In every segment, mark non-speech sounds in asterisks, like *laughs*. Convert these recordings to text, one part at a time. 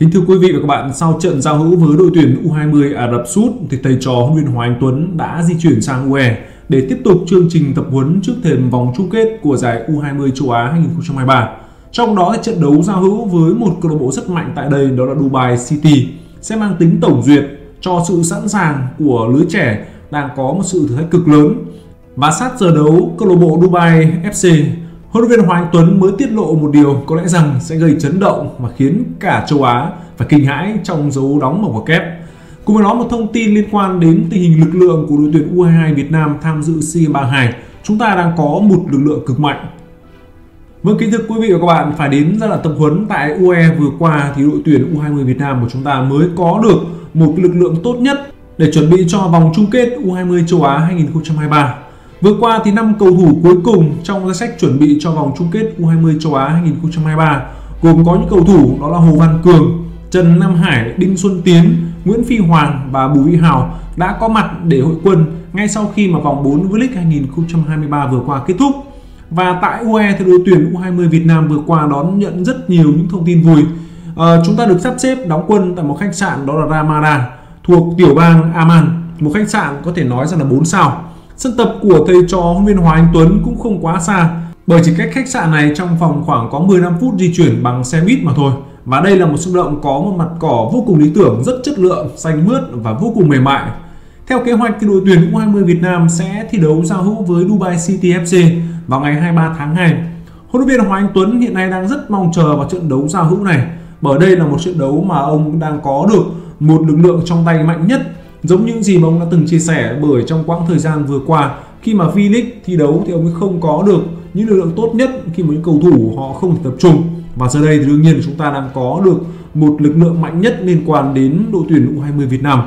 Kính thưa quý vị và các bạn, sau trận giao hữu với đội tuyển U20 Ả Rập Sút thì thầy trò huấn luyện Hoàng Anh Tuấn đã di chuyển sang UE để tiếp tục chương trình tập huấn trước thềm vòng chung kết của giải U20 châu Á 2023. Trong đó thì trận đấu giao hữu với một câu lạc bộ rất mạnh tại đây đó là Dubai City sẽ mang tính tổng duyệt cho sự sẵn sàng của lứa trẻ đang có một sự thử thách cực lớn. Và sát giờ đấu, câu lạc bộ Dubai FC Huấn luyện viên Hoàng Tuấn mới tiết lộ một điều có lẽ rằng sẽ gây chấn động và khiến cả châu Á phải kinh hãi trong dấu đóng mở quả kép. Cùng với đó một thông tin liên quan đến tình hình lực lượng của đội tuyển U22 Việt Nam tham dự SEA Games 32. Chúng ta đang có một lực lượng cực mạnh. Vâng kính thưa quý vị và các bạn, phải đến giai đoạn tập huấn tại UE vừa qua thì đội tuyển U20 Việt Nam của chúng ta mới có được một lực lượng tốt nhất để chuẩn bị cho vòng chung kết U20 châu Á 2023. Vừa qua thì năm cầu thủ cuối cùng trong danh sách chuẩn bị cho vòng chung kết U20 châu Á 2023 gồm có những cầu thủ đó là Hồ Văn Cường, Trần Nam Hải, Đinh Xuân Tiến, Nguyễn Phi Hoàng và Bùi Vĩ Hào đã có mặt để hội quân ngay sau khi mà vòng 4 V-League 2023 vừa qua kết thúc. Và tại UE thì đội tuyển U20 Việt Nam vừa qua đón nhận rất nhiều những thông tin vui. À, chúng ta được sắp xếp đóng quân tại một khách sạn đó là Ramada thuộc tiểu bang Aman, một khách sạn có thể nói rằng là 4 sao. Sân tập của thầy trò huấn viên Hoàng Anh Tuấn cũng không quá xa bởi chỉ cách khách sạn này trong vòng khoảng có 15 phút di chuyển bằng xe buýt mà thôi. Và đây là một sân động có một mặt cỏ vô cùng lý tưởng, rất chất lượng, xanh mướt và vô cùng mềm mại. Theo kế hoạch thì đội tuyển U20 Việt Nam sẽ thi đấu giao hữu với Dubai City FC vào ngày 23 tháng 2. Huấn luyện viên Hoàng Anh Tuấn hiện nay đang rất mong chờ vào trận đấu giao hữu này bởi đây là một trận đấu mà ông đang có được một lực lượng trong tay mạnh nhất giống những gì mà ông đã từng chia sẻ bởi trong quãng thời gian vừa qua khi mà V-League thi đấu thì ông ấy không có được những lực lượng tốt nhất khi mà những cầu thủ họ không thể tập trung. Và giờ đây thì đương nhiên chúng ta đang có được một lực lượng mạnh nhất liên quan đến đội tuyển U20 Việt Nam.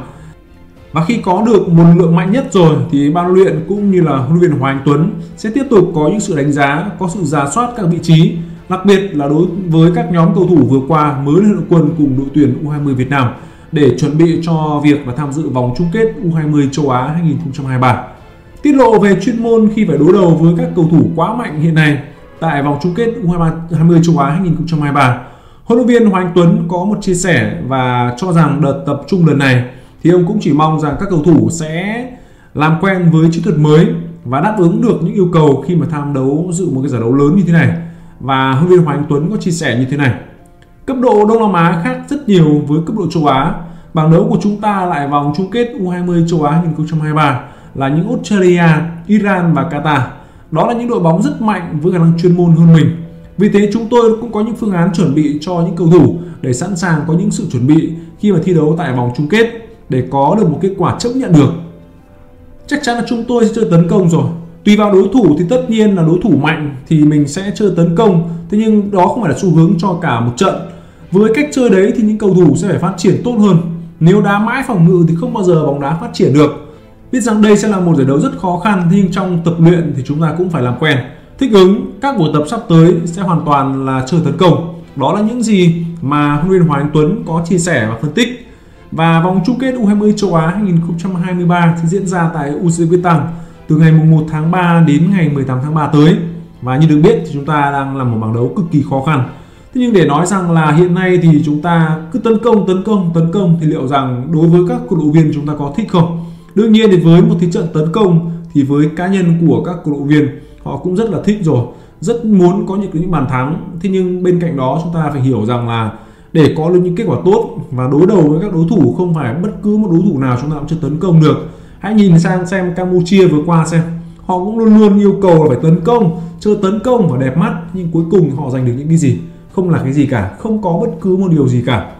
Và khi có được một lực lượng mạnh nhất rồi thì ban luyện cũng như là huấn luyện viên Hoàng Anh Tuấn sẽ tiếp tục có những sự đánh giá, có sự giả soát các vị trí, đặc biệt là đối với các nhóm cầu thủ vừa qua mới lên đội quân cùng đội tuyển U20 Việt Nam để chuẩn bị cho việc và tham dự vòng chung kết U20 châu Á 2023. Tiết lộ về chuyên môn khi phải đối đầu với các cầu thủ quá mạnh hiện nay tại vòng chung kết U20 châu Á 2023. Huấn luyện viên Hoàng Anh Tuấn có một chia sẻ và cho rằng đợt tập trung lần này thì ông cũng chỉ mong rằng các cầu thủ sẽ làm quen với chiến thuật mới và đáp ứng được những yêu cầu khi mà tham đấu dự một cái giải đấu lớn như thế này. Và huấn luyện viên Hoàng Anh Tuấn có chia sẻ như thế này. Cấp độ Đông Nam Á khác rất nhiều với cấp độ châu Á. Bảng đấu của chúng ta lại vòng chung kết U20 châu Á 2023 là những Australia, Iran và Qatar. Đó là những đội bóng rất mạnh với khả năng chuyên môn hơn mình. Vì thế chúng tôi cũng có những phương án chuẩn bị cho những cầu thủ để sẵn sàng có những sự chuẩn bị khi mà thi đấu tại vòng chung kết để có được một kết quả chấp nhận được. Chắc chắn là chúng tôi sẽ chơi tấn công rồi. Tùy vào đối thủ thì tất nhiên là đối thủ mạnh thì mình sẽ chơi tấn công. Thế nhưng đó không phải là xu hướng cho cả một trận với cách chơi đấy thì những cầu thủ sẽ phải phát triển tốt hơn. Nếu đá mãi phòng ngự thì không bao giờ bóng đá phát triển được. Biết rằng đây sẽ là một giải đấu rất khó khăn nhưng trong tập luyện thì chúng ta cũng phải làm quen. Thích ứng, các buổi tập sắp tới sẽ hoàn toàn là chơi tấn công. Đó là những gì mà huấn luyện Hoàng Anh Tuấn có chia sẻ và phân tích. Và vòng chung kết U20 châu Á 2023 sẽ diễn ra tại Uzbekistan từ ngày 1 tháng 3 đến ngày 18 tháng 3 tới. Và như được biết thì chúng ta đang làm một bảng đấu cực kỳ khó khăn. Thế nhưng để nói rằng là hiện nay thì chúng ta cứ tấn công, tấn công, tấn công thì liệu rằng đối với các cổ động viên chúng ta có thích không? Đương nhiên thì với một thế trận tấn công thì với cá nhân của các cổ động viên họ cũng rất là thích rồi, rất muốn có những những bàn thắng. Thế nhưng bên cạnh đó chúng ta phải hiểu rằng là để có được những kết quả tốt và đối đầu với các đối thủ không phải bất cứ một đối thủ nào chúng ta cũng chưa tấn công được. Hãy nhìn sang xem Campuchia vừa qua xem họ cũng luôn luôn yêu cầu là phải tấn công, chơi tấn công và đẹp mắt nhưng cuối cùng họ giành được những cái gì? Không là cái gì cả, không có bất cứ một điều gì cả.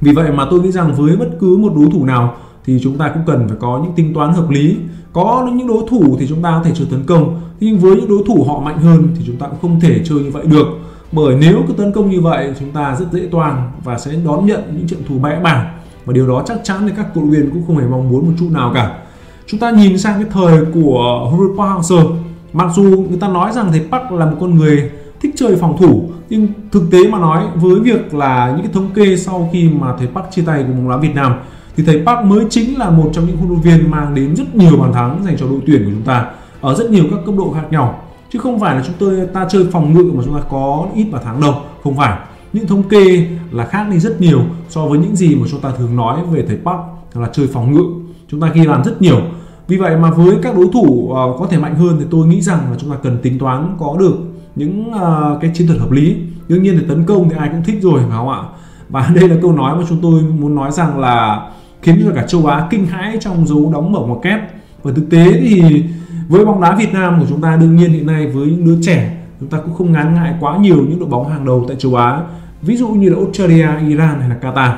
Vì vậy mà tôi nghĩ rằng với bất cứ một đối thủ nào thì chúng ta cũng cần phải có những tính toán hợp lý. Có những đối thủ thì chúng ta có thể chơi tấn công nhưng với những đối thủ họ mạnh hơn thì chúng ta cũng không thể chơi như vậy được. Bởi nếu cứ tấn công như vậy, chúng ta rất dễ toàn và sẽ đón nhận những trận thù bẽ bảng và điều đó chắc chắn thì các cổ động viên cũng không hề mong muốn một chút nào cả. Chúng ta nhìn sang cái thời của Harry Park Hang-seo mặc dù người ta nói rằng thầy Park là một con người thích chơi phòng thủ nhưng thực tế mà nói, với việc là những cái thống kê sau khi mà thầy Park chia tay cùng bóng đá Việt Nam, thì thầy Park mới chính là một trong những huấn luyện viên mang đến rất nhiều bàn thắng dành cho đội tuyển của chúng ta, ở rất nhiều các cấp độ khác nhau. Chứ không phải là chúng tôi, ta chơi phòng ngự mà chúng ta có ít bàn thắng đâu, không phải. Những thống kê là khác đi rất nhiều so với những gì mà chúng ta thường nói về thầy Park là chơi phòng ngự. Chúng ta ghi bàn rất nhiều. Vì vậy mà với các đối thủ ờ, có thể mạnh hơn thì tôi nghĩ rằng là chúng ta cần tính toán có được những uh, cái chiến thuật hợp lý. Đương nhiên thì tấn công thì ai cũng thích rồi phải không ạ? Và *laughs* đây là câu nói mà chúng tôi muốn nói rằng là khiến cho cả châu Á kinh hãi trong dấu đóng mở một kép và thực tế thì với bóng đá Việt Nam của chúng ta đương nhiên hiện nay với những đứa trẻ chúng ta cũng không ngán ngại quá nhiều những đội bóng hàng đầu tại châu Á ví dụ như là Australia, Iran hay là Qatar.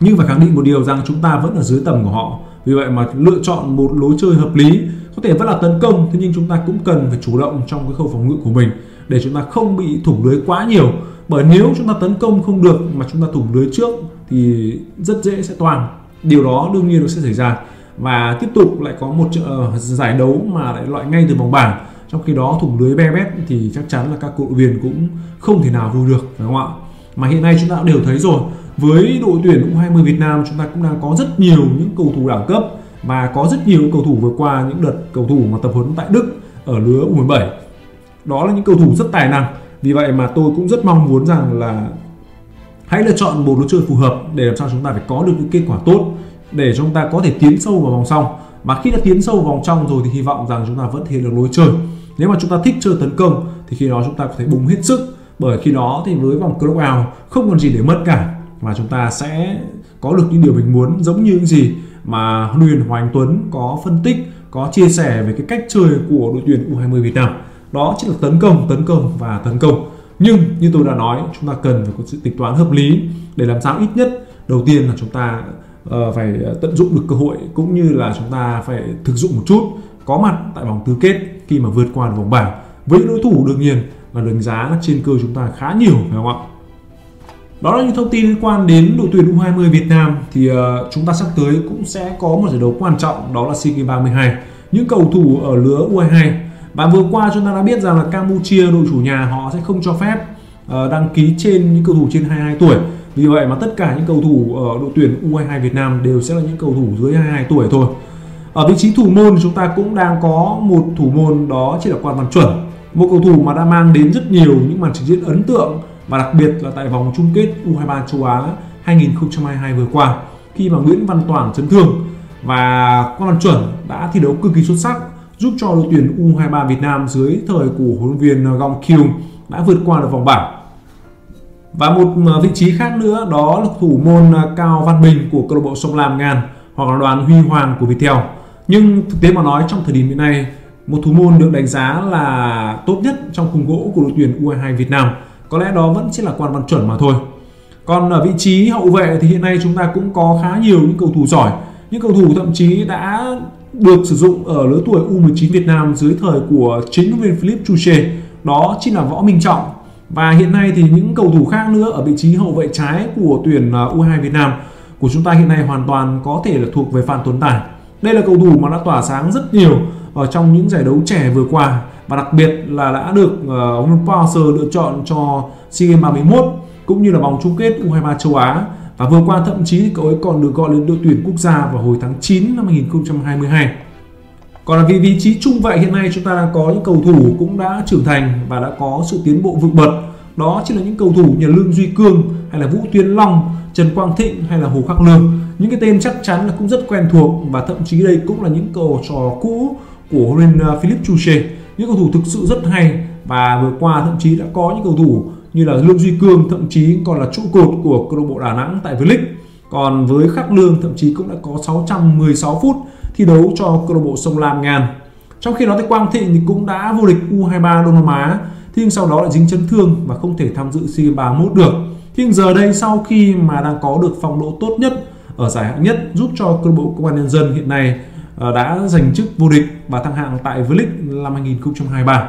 Nhưng phải khẳng định một điều rằng chúng ta vẫn ở dưới tầm của họ vì vậy mà lựa chọn một lối chơi hợp lý có thể vẫn là tấn công thế nhưng chúng ta cũng cần phải chủ động trong cái khâu phòng ngự của mình để chúng ta không bị thủng lưới quá nhiều. Bởi nếu chúng ta tấn công không được mà chúng ta thủng lưới trước thì rất dễ sẽ toàn. Điều đó đương nhiên nó sẽ xảy ra. Và tiếp tục lại có một uh, giải đấu mà lại loại ngay từ vòng bảng. Trong khi đó thủng lưới be bét thì chắc chắn là các cổ động viên cũng không thể nào vui được phải không ạ? Mà hiện nay chúng ta đều thấy rồi với đội tuyển U20 Việt Nam, chúng ta cũng đang có rất nhiều những cầu thủ đẳng cấp và có rất nhiều cầu thủ vừa qua những đợt cầu thủ mà tập huấn tại Đức ở lứa U17 đó là những cầu thủ rất tài năng. Vì vậy mà tôi cũng rất mong muốn rằng là hãy lựa chọn một lối chơi phù hợp để làm sao chúng ta phải có được những kết quả tốt để chúng ta có thể tiến sâu vào vòng trong mà khi đã tiến sâu vào vòng trong rồi thì hy vọng rằng chúng ta vẫn thể được lối chơi. Nếu mà chúng ta thích chơi tấn công thì khi đó chúng ta có thể bùng hết sức. Bởi khi đó thì với vòng knockout không còn gì để mất cả và chúng ta sẽ có được những điều mình muốn giống như những gì mà huấn luyện Hoàng Tuấn có phân tích có chia sẻ về cái cách chơi của đội tuyển U20 Việt Nam. Đó chính là tấn công tấn công và tấn công. Nhưng như tôi đã nói chúng ta cần phải có sự tính toán hợp lý để làm sao ít nhất đầu tiên là chúng ta uh, phải ờ, tận dụng được cơ hội cũng như là chúng ta phải thực dụng một chút có mặt tại vòng tứ kết khi mà vượt qua vòng bảng. Với đối thủ đương nhiên là đánh giá trên cơ chúng ta khá nhiều phải không ạ? Đó là những thông tin liên quan đến đội tuyển U20 Việt Nam. Thì uh, chúng ta sắp tới cũng sẽ có một giải đấu quan trọng đó là SEA Games 32 những cầu thủ ở lứa U22 và vừa qua chúng ta đã biết rằng là Campuchia đội chủ nhà họ sẽ không cho phép uh, đăng ký trên những cầu thủ trên 22 tuổi. Vì vậy mà tất cả những cầu thủ ở đội tuyển U22 Việt Nam đều sẽ là những cầu thủ dưới 22 tuổi thôi. Ở vị trí thủ môn chúng ta cũng đang có một thủ môn đó chỉ là Quan Văn Chuẩn. Một cầu thủ mà đã mang đến rất nhiều những màn trình diễn ấn tượng và đặc biệt là tại vòng chung kết U23 châu Á 2022 vừa qua, khi mà Nguyễn Văn Toàn chấn thương và Quang Văn Chuẩn đã thi đấu cực kỳ xuất sắc, giúp cho đội tuyển U23 Việt Nam dưới thời của huấn luyện viên Gong Kyung đã vượt qua được vòng bảng. Và một à, vị trí khác nữa đó là thủ môn à, Cao Văn Bình của câu lạc bộ Sông Lam Ngàn hoặc là đoàn Huy Hoàng của Viettel. Nhưng thực tế mà nói, trong thời điểm hiện nay, một thủ môn được đánh giá là tốt nhất trong khung gỗ của đội tuyển U22 Việt Nam có lẽ đó vẫn chỉ là quan văn chuẩn mà thôi. Còn ở vị trí hậu vệ thì hiện nay chúng ta cũng có khá nhiều những cầu thủ giỏi. Những cầu thủ thậm chí đã được sử dụng ở lứa tuổi U19 Việt Nam dưới thời của chính huấn viên Philip Chuche đó chính là Võ Minh Trọng. Và hiện nay thì những cầu thủ khác nữa ở vị trí hậu vệ trái của tuyển à, U22 Việt Nam của chúng ta hiện nay hoàn toàn có thể là thuộc về Phan Tuấn Tài. Đây là cầu thủ mà đã tỏa sáng rất nhiều ở trong những giải đấu trẻ vừa qua và đặc biệt là đã được ông uh, Passer lựa chọn cho SEA Games 31 cũng như là vòng chung kết U23 châu Á và vừa qua thậm chí cậu ấy còn được gọi lên đội tuyển quốc gia vào hồi tháng 9 năm 2022. Còn là vị vị trí trung vệ hiện nay chúng ta đang có những cầu thủ cũng đã trưởng thành và đã có sự tiến bộ vượt bậc. Đó chính là những cầu thủ như Lương Duy Cương hay là Vũ Tuyến Long, Trần Quang Thịnh hay là Hồ Khắc Lương. Những cái tên chắc chắn là cũng rất quen thuộc và thậm chí đây cũng là những cầu trò cũ của huấn luyện ờ, Philip Chuche những cầu thủ thực sự rất hay và vừa qua thậm chí đã có những cầu thủ như là Lương Duy Cương, thậm chí còn là trụ cột của câu lạc bộ Đà Nẵng tại V-League. Còn với Khắc Lương, thậm chí cũng đã có 616 phút thi đấu cho câu lạc bộ Sông Lam Ngàn trong khi đó thì Quang Thịnh thì cũng đã vô địch U23 Đông Nam Á nhưng sau đó lại dính chấn thương và không thể tham dự SEA Games 31 được. Nhưng giờ đây sau khi mà đang có được phong độ tốt nhất ở giải hạng nhất giúp cho câu lạc bộ công an nhân dân hiện nay Ờ, đã giành chức vô địch và thăng hạng tại V-League năm 2023.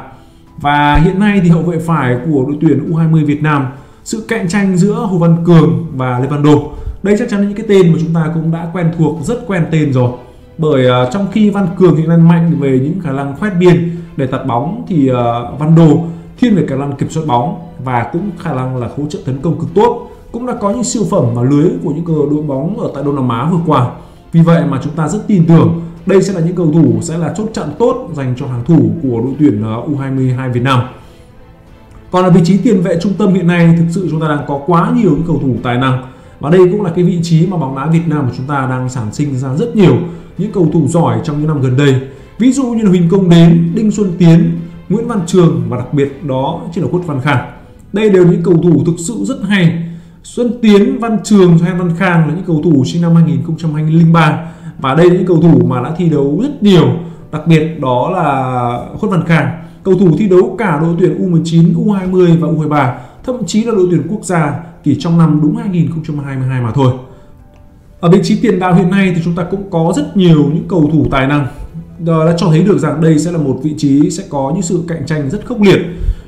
Và hiện nay thì hậu vệ phải của đội tuyển U20 Việt Nam sự cạnh tranh giữa Hồ Văn Cường và Lê Văn Đô. Đây chắc chắn là những cái tên mà chúng ta cũng đã quen thuộc, rất quen tên rồi. Bởi uh, trong khi Văn Cường hiện đang mạnh về những khả năng khoét biên để tạt bóng thì uh, Văn Đô thiên về khả năng kiểm soát bóng và cũng khả năng là hỗ trợ tấn công cực tốt. Cũng đã có những siêu phẩm và lưới của những đội bóng ở tại Đông Nam Á vừa qua. Vì vậy mà chúng ta rất tin tưởng đây sẽ là những cầu thủ sẽ là chốt chặn tốt dành cho hàng thủ của đội tuyển ờ, U22 Việt Nam Còn ở vị trí tiền vệ trung tâm hiện nay thực sự chúng ta đang có quá nhiều những cầu thủ tài năng và đây cũng là cái vị trí mà bóng đá Việt Nam của chúng ta đang sản sinh ra rất nhiều những cầu thủ giỏi trong những năm gần đây. Ví dụ như là Huỳnh Công Đến, Đinh Xuân Tiến, Nguyễn Văn Trường và đặc biệt đó chính là Khuất Văn Khang. Đây đều là những cầu thủ thực sự rất hay. Xuân Tiến, Văn Trường hay Văn Khang là những cầu thủ sinh năm 2003 và đây là những cầu thủ mà đã thi đấu rất nhiều. Đặc biệt đó là Khuất Văn Khang, cầu thủ thi đấu cả đội tuyển U19, U20 và U23, thậm chí là đội tuyển quốc gia chỉ trong năm đúng 2022 mà thôi. Ở vị trí tiền đạo hiện nay thì chúng ta cũng có rất nhiều những cầu thủ tài năng đã cho thấy được rằng đây sẽ là một vị trí sẽ có những sự cạnh tranh rất khốc liệt.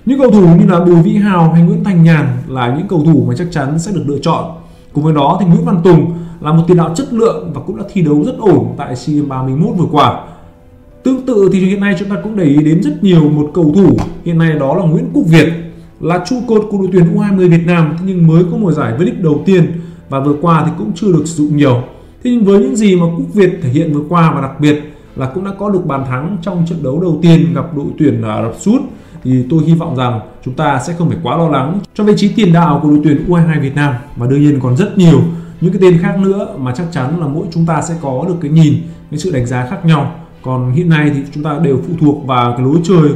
Những cầu thủ như là Bùi Vĩ Hào hay Nguyễn Thành Nhàn là những cầu thủ mà chắc chắn sẽ được lựa chọn. Cùng với đó thì Nguyễn Văn Tùng là một tiền đạo chất lượng và cũng đã thi đấu rất ổn tại SEA Games 31 vừa qua. Tương tự thì hiện nay chúng ta cũng để ý đến rất nhiều một cầu thủ hiện nay đó là Nguyễn Quốc Việt, là trụ cột của đội tuyển U20 Việt Nam nhưng mới có mùa giải V-League đầu tiên và vừa qua thì cũng chưa được sử dụng nhiều. Thế nhưng với những gì mà Quốc Việt thể hiện vừa qua và đặc biệt là cũng đã có được bàn thắng trong trận đấu đầu tiên gặp đội tuyển Ả Rập Xút, thì tôi hy vọng rằng chúng ta sẽ không phải quá lo lắng cho vị trí tiền đạo của đội tuyển U22 Việt Nam và đương nhiên còn rất nhiều những cái tên khác nữa mà chắc chắn là mỗi chúng ta sẽ có được cái nhìn, cái sự đánh giá khác nhau. Còn hiện nay thì chúng ta đều phụ thuộc vào cái lối chơi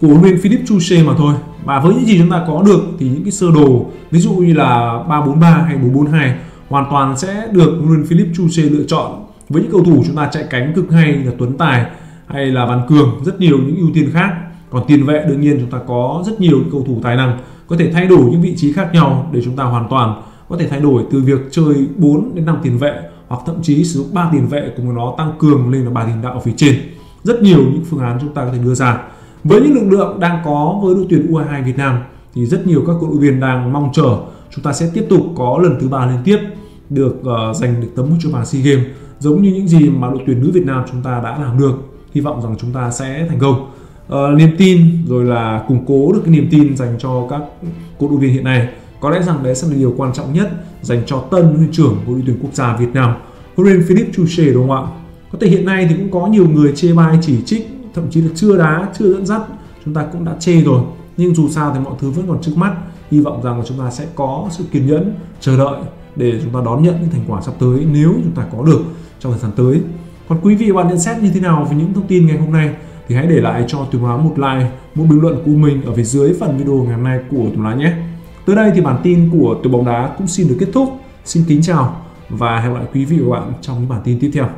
của huấn luyện Philip Chuche mà thôi. Và với những gì chúng ta có được thì những cái sơ đồ, ví dụ như là 343 hay 442 hoàn toàn sẽ được huấn luyện Philip Chuche lựa chọn. Với những cầu thủ chúng ta chạy cánh cực hay là Tuấn Tài hay là Văn Cường, rất nhiều những ưu tiên khác. Còn tiền vệ đương nhiên chúng ta có rất nhiều cầu thủ tài năng, có thể thay đổi những vị trí khác nhau để chúng ta hoàn toàn có thể thay đổi từ việc chơi 4 đến 5 tiền vệ hoặc thậm chí sử dụng 3 tiền vệ cùng với nó tăng cường lên là ba tiền đạo ở phía trên. Rất nhiều những phương án chúng ta có thể đưa ra. Với những lực lượng đang có với đội tuyển U22 Việt Nam thì rất nhiều các cổ động viên đang mong chờ chúng ta sẽ tiếp tục có lần thứ ba liên tiếp được uh, giành được tấm huy chương vàng SEA Games giống như những gì mà đội tuyển nữ Việt Nam chúng ta đã làm được. Hy vọng rằng chúng ta sẽ thành công. Uh, niềm tin rồi là củng cố được cái niềm tin dành cho các cổ động viên hiện nay có lẽ rằng đấy sẽ là điều quan trọng nhất dành cho tân huy trưởng của đội tuyển quốc gia Việt Nam huấn luyện Philip Chuche đúng không ạ? Có thể hiện nay thì cũng có nhiều người chê bai chỉ trích thậm chí là chưa đá chưa dẫn dắt chúng ta cũng đã chê rồi. Nhưng dù sao thì mọi thứ vẫn còn trước mắt. Hy vọng rằng là chúng ta sẽ có sự kiên nhẫn chờ đợi để chúng ta đón nhận những thành quả sắp tới nếu chúng ta có được trong thời gian tới. Còn quý vị và bạn nhận xét như thế nào về những thông tin ngày hôm nay? Thì hãy để lại cho Tùng Lá một like, một bình luận của mình ở phía dưới phần video ngày hôm nay của Tùng Lá nhé. Tới đây thì bản tin của Từ bóng đá cũng xin được kết thúc. Xin kính chào và hẹn gặp lại quý vị và các bạn trong những bản tin tiếp theo.